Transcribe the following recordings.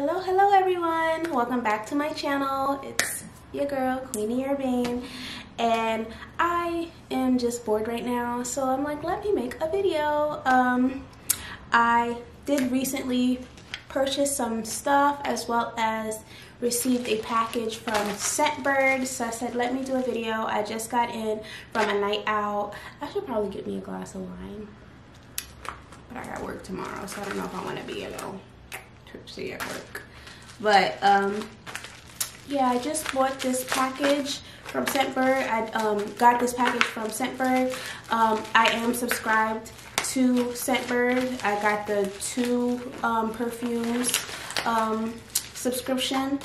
Hello, hello everyone. Welcome back to my channel. It's your girl, Queenie Urbane. And I am just bored right now. So I'm like, let me make a video. Um, I did recently purchase some stuff as well as received a package from Scentbird. So I said, let me do a video. I just got in from a night out. I should probably get me a glass of wine. But I got work tomorrow, so I don't know if I want to be a tipsy at work. But um, yeah, I just bought this package from Scentbird. I um, got this package from Scentbird. Um, I am subscribed to Scentbird. I got the two um, perfumes um, subscription.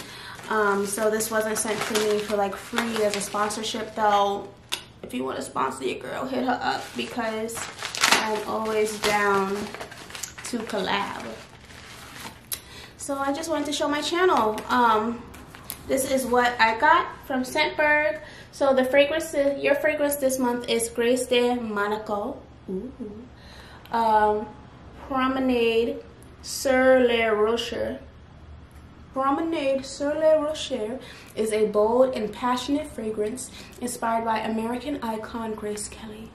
Um, so this wasn't sent to me for like free as a sponsorship though. If you want to sponsor your girl, hit her up because I'm always down to collab. So I just wanted to show my channel. Um, this is what I got from Scentbird. So the fragrance, your fragrance this month is Grace de Monaco. Ooh. Um, Promenade Sur Le Rocher. Promenade Sur Le Rocher is a bold and passionate fragrance inspired by American icon Grace Kelly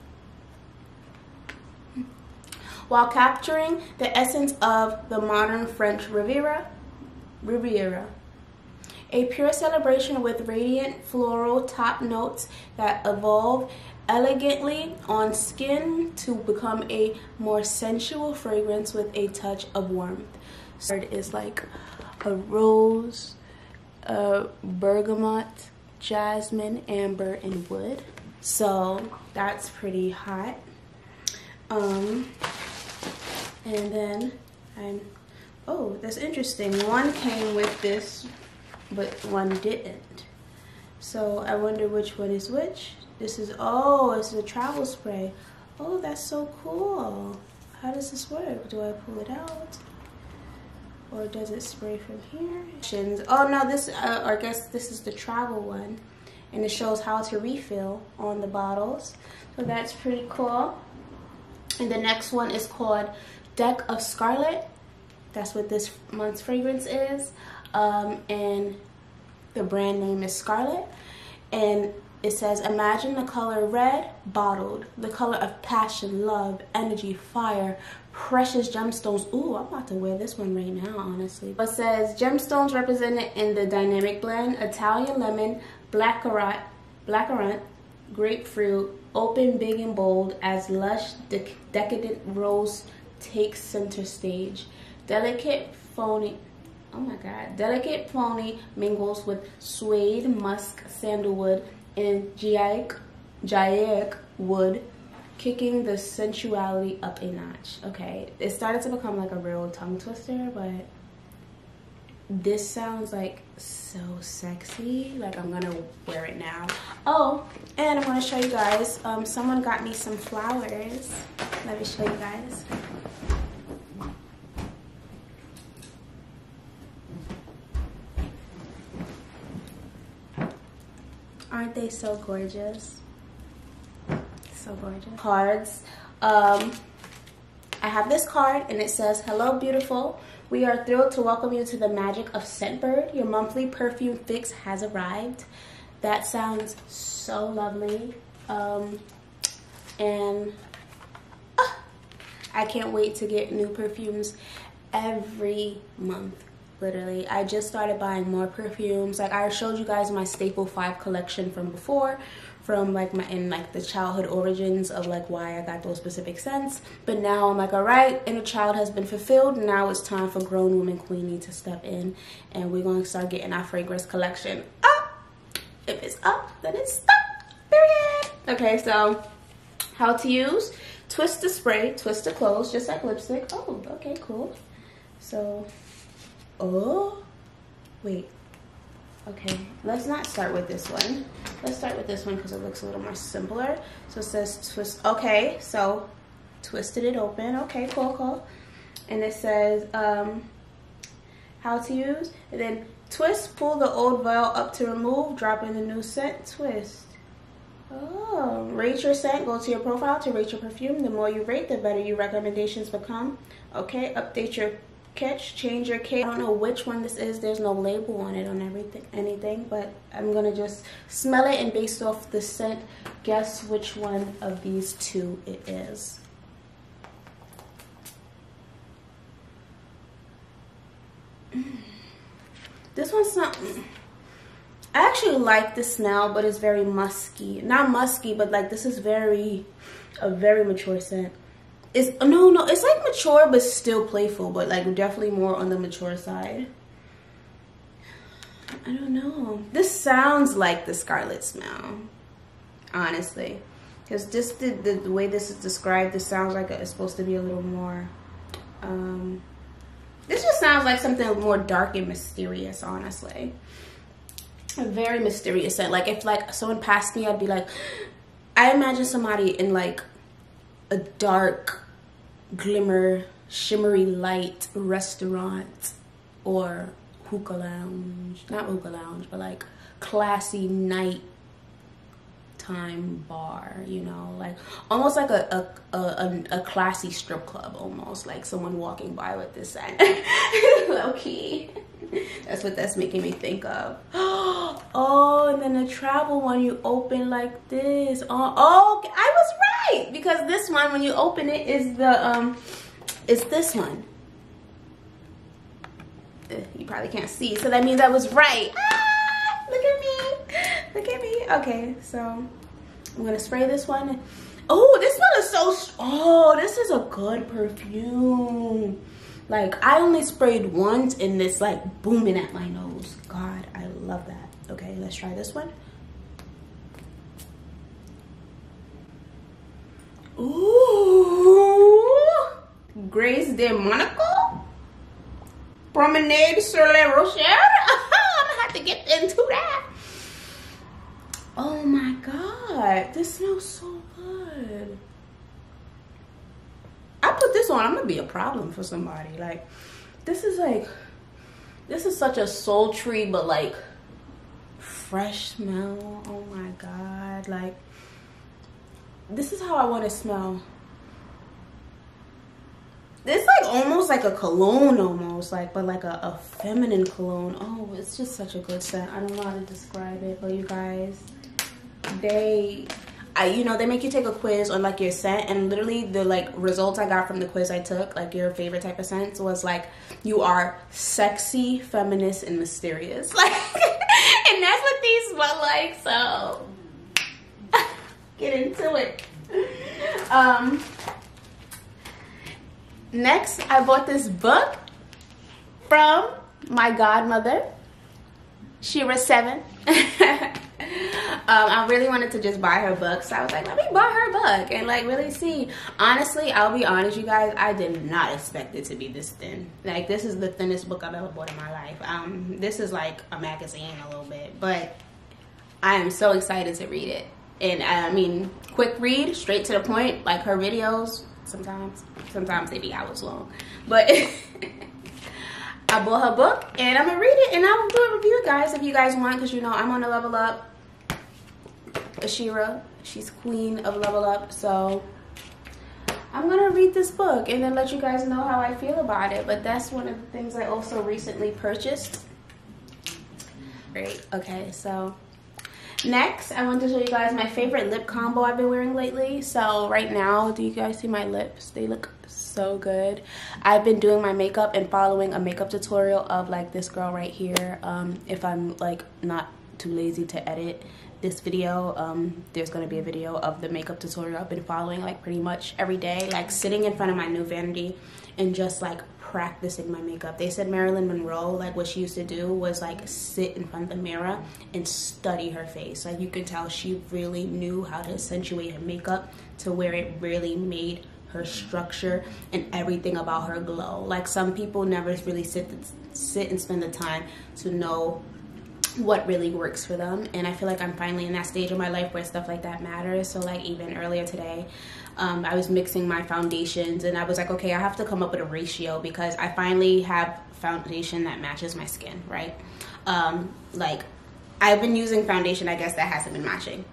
while capturing the essence of the modern French Riviera. Riviera. A pure celebration with radiant floral top notes that evolve elegantly on skin to become a more sensual fragrance with a touch of warmth. So it is like a rose, a bergamot, jasmine, amber, and wood. So that's pretty hot. Um, and then I'm, oh, that's interesting. One came with this, but one didn't. So I wonder which one is which. This is, oh, it's a travel spray. Oh, that's so cool. How does this work? Do I pull it out? Or does it spray from here? Oh no, this, uh, I guess this is the travel one. And it shows how to refill on the bottles. So that's pretty cool. And the next one is called Deck of Scarlet. That's what this month's fragrance is. Um, and the brand name is Scarlet. And it says, imagine the color red bottled, the color of passion, love, energy, fire, precious gemstones. Ooh, I'm about to wear this one right now, honestly. It says, gemstones represented in the dynamic blend, Italian lemon, blackcurrant, blackcurrant, grapefruit, open, big, and bold as lush, decadent rose takes center stage. Delicate phony, oh my god, delicate phony mingles with suede, musk, sandalwood, and giaic, giaic wood, kicking the sensuality up a notch. Okay, it started to become like a real tongue twister, but this sounds like so sexy like i'm gonna wear it now oh and i'm gonna show you guys um someone got me some flowers let me show you guys so gorgeous so gorgeous cards um i have this card and it says hello beautiful we are thrilled to welcome you to the magic of Scentbird. Your monthly perfume fix has arrived. That sounds so lovely. Um, and uh, I can't wait to get new perfumes every month literally i just started buying more perfumes like i showed you guys my staple five collection from before from like my in like the childhood origins of like why I got those specific scents. But now I'm like, all right, inner child has been fulfilled. Now it's time for grown woman Queenie to step in and we're to start getting our fragrance collection up. If it's up, then it's stuck. Period. Okay, so how to use. Twist the spray, twist the close, just like lipstick. Oh, okay, cool. So, oh, wait, Okay, let's not start with this one. Let's start with this one because it looks a little more simpler. So it says twist, okay, so twisted it open. Okay, cool, cool. And it says um, how to use. And then twist, pull the old vial up to remove, drop in the new scent, twist. Oh, rate your scent. Go to your profile to rate your perfume. The more you rate, the better your recommendations become. Okay, update your catch change your cake i don't know which one this is. There's no label on it on everything anything but i'm gonna just smell it and based off the scent guess which one of these two it is. Mm. This one's not i actually like the smell but it's very musky. Not musky but like this is very a very mature scent it's no no it's like mature but still playful but like definitely more on the mature side. I don't know. This sounds like the scarlet smell honestly. Because just the, the, the, way this is described this sounds like it's supposed to be a little more um this just sounds like something more dark and mysterious honestly. A very mysterious scent like if like someone passed me i'd be like i imagine somebody in like a dark glimmer shimmery light restaurant or hookah lounge. Not hookah lounge but like classy night time bar you know? Like almost like a a, a, a classy strip club almost. Like someone walking by with this scent low key that's what that's making me think of. Oh and then the travel one you open like this. Oh, oh i was right because this one when you open it is the um is this one you probably can't see so that means i was right ah, look at me look at me okay so i'm gonna spray this one oh this one is so oh this is a good perfume like I only sprayed once and it's like booming at my nose. God, I love that. Okay, let's try this one. Ooh, Grace de Monaco, Promenade sur la Rochelle. I'm gonna have to get into that. Oh my God, this smells so good. I put this on, I'm gonna be a problem for somebody. Like, this is like, this is such a sultry but like fresh smell. Oh my god, like, this is how I want to smell. It's like almost like a cologne, almost like, but like a, a feminine cologne. Oh, it's just such a good scent. I don't know how to describe it, but you guys, they I, you know, they make you take a quiz on like your scent and literally the like results I got from the quiz I took, like your favorite type of scents was like you are sexy, feminist, and mysterious. Like and that's what these smell like, so get into it. Um next I bought this book from my godmother, Shera Seven. um, I really wanted to just buy her book. So I was like, let me buy her book and like really see. Honestly, I'll be honest, you guys, I did not expect it to be this thin. Like this is the thinnest book I've ever bought in my life. Um, this is like a magazine a little bit, but I am so excited to read it. And I mean, quick read, straight to the point, like her videos, sometimes, sometimes they be hours long. But I bought her book and I'm gonna read it and I'll do a review guys if you guys want because you know I'm on a level up a Shera. She's queen of Level Up. So I'm gonna read this book and then let you guys know how I feel about it. But that's one of the things I also recently purchased. Great. Okay, so next I want to show you guys my favorite lip combo I've been wearing lately. So right now, do you guys see my lips? They look so good. I've been doing my makeup and following a makeup tutorial of like this girl right here. Um, if I'm like not too lazy to edit this video um, there's going to be a video of the makeup tutorial I've been following like pretty much every day like sitting in front of my new vanity and just like practicing my makeup. They said Marilyn Monroe like what she used to do was like sit in front of the mirror and study her face. Like you could tell she really knew how to accentuate her makeup to where it really made her structure and everything about her glow. Like some people never really sit sit and spend the time to know what really works for them. And i feel like i'm finally in that stage of my life where stuff like that matters. So like even earlier today um, i was mixing my foundations and i was like okay i have to come up with a ratio because i finally have foundation that matches my skin right? Um, like i've been using foundation i guess that hasn't been matching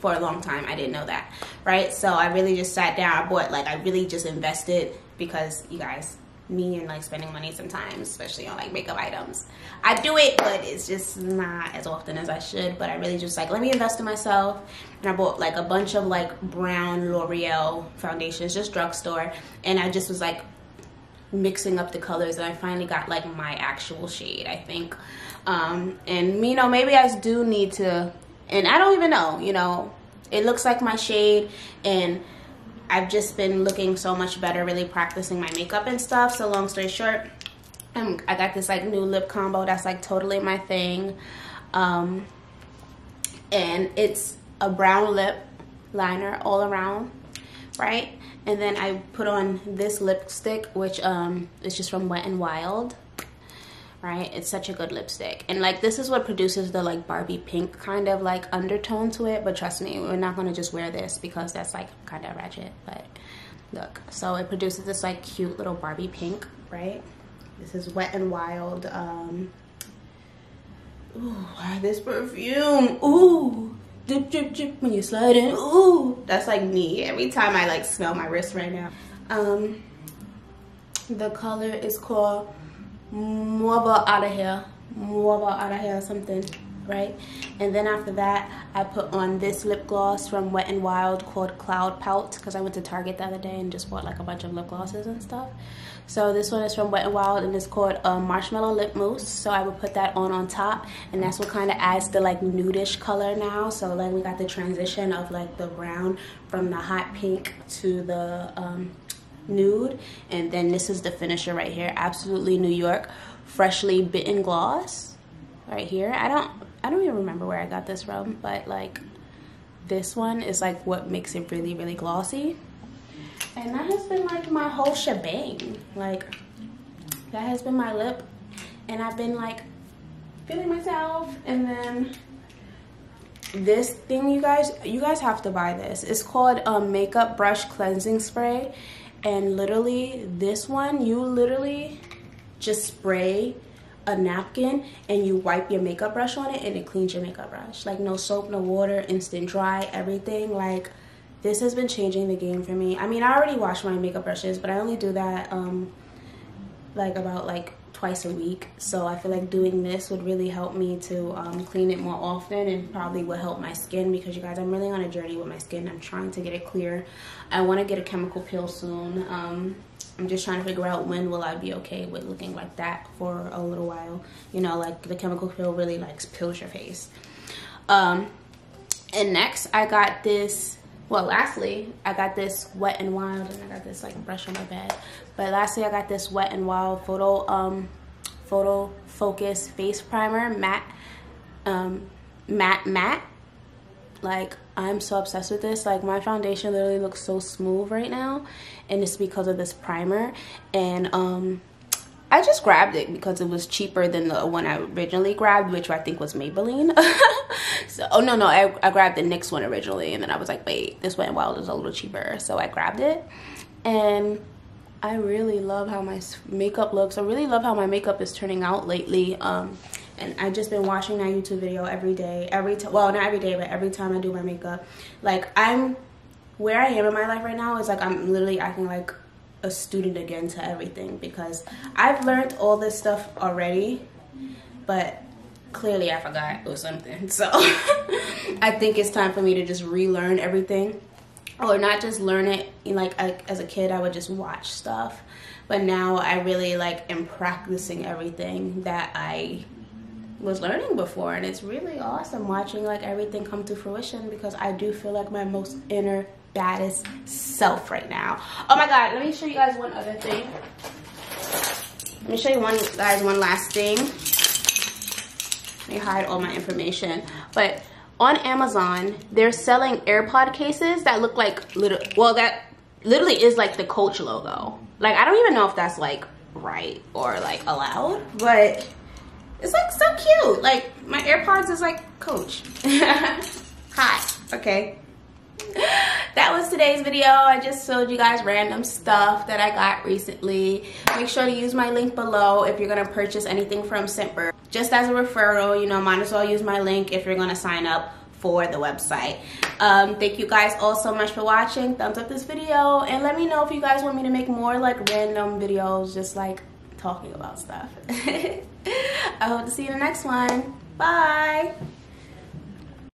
for a long time. I didn't know that right? So i really just sat down. I bought like i really just invested because you guys me and like spending money sometimes, especially on like makeup items. I do it, but it's just not as often as I should. But I really just like, let me invest in myself. And I bought like a bunch of like brown L'Oreal foundations, just drugstore. And I just was like mixing up the colors and I finally got like my actual shade, I think. Um, and you know, maybe I do need to, and I don't even know, you know, it looks like my shade and I've just been looking so much better really practicing my makeup and stuff. So long story short, um, I got this like new lip combo that's like totally my thing. Um, and it's a brown lip liner all around, right? And then I put on this lipstick, which um, is just from Wet n Wild right? It's such a good lipstick. And like this is what produces the like barbie pink kind of like undertone to it. But trust me we're not going to just wear this because that's like kind of ratchet. But look so it produces this like cute little barbie pink right? This is wet and wild um ooh this perfume? Ooh dip drip drip when you slide in. Ooh that's like me every time i like smell my wrist right now. Um the color is called more about out of here. About out of here something right? And then after that i put on this lip gloss from wet and wild called cloud pout because i went to target the other day and just bought like a bunch of lip glosses and stuff. So this one is from wet and wild and it's called uh, marshmallow lip mousse. So i would put that on on top and that's what kind of adds the like nudish color now. So like we got the transition of like the brown from the hot pink to the um, nude and then this is the finisher right here. Absolute New York freshly bitten gloss right here. I don't i don't even remember where i got this from but like this one is like what makes it really really glossy. And that has been like my whole shebang. Like that has been my lip and i've been like feeling myself. And then this thing you guys you guys have to buy this. It's called a um, makeup brush cleansing spray and literally this one you literally just spray a napkin and you wipe your makeup brush on it and it cleans your makeup brush. Like no soap no water instant dry everything. Like this has been changing the game for me. I mean i already wash my makeup brushes but i only do that um like about like twice a week. So i feel like doing this would really help me to um, clean it more often and probably will help my skin because you guys i'm really on a journey with my skin. I'm trying to get it clear. I want to get a chemical peel soon. Um, i'm just trying to figure out when will i be okay with looking like that for a little while. You know like the chemical peel really like peels your face. Um, and next i got this well lastly i got this wet and wild and i got this like brush on my bed. But lastly i got this wet and wild photo um photo focus face primer matte um matte matte. Like i'm so obsessed with this. Like my foundation literally looks so smooth right now and it's because of this primer. And um I just grabbed it because it was cheaper than the one I originally grabbed, which I think was Maybelline. so, oh no, no, I, I grabbed the NYX one originally, and then I was like, wait, this n Wild is a little cheaper. So I grabbed it, and I really love how my makeup looks. I really love how my makeup is turning out lately. Um, and I've just been watching that YouTube video every day, every time, well, not every day, but every time I do my makeup. Like, I'm, where I am in my life right now is like, I'm literally acting like a student again to everything because I've learned all this stuff already, but clearly I forgot or something. So I think it's time for me to just relearn everything or not just learn it like I, as a kid I would just watch stuff but now I really like am practicing everything that I was learning before and it's really awesome watching like everything come to fruition because I do feel like my most inner baddest self right now. Oh my God, let me show you guys one other thing. Let me show you one, guys, one last thing. Me hide all my information. But on Amazon, they're selling AirPod cases that look like little, well, that literally is like the Coach logo. Like, I don't even know if that's like right or like allowed, but it's like so cute. Like my AirPods is like Coach. Hi, okay that was today's video. I just showed you guys random stuff that I got recently. Make sure to use my link below if you're going to purchase anything from Scentbird. Just as a referral, you know, might as well use my link if you're going to sign up for the website. Um, thank you guys all so much for watching. Thumbs up this video and let me know if you guys want me to make more like random videos just like talking about stuff. I hope to see you in the next one. Bye.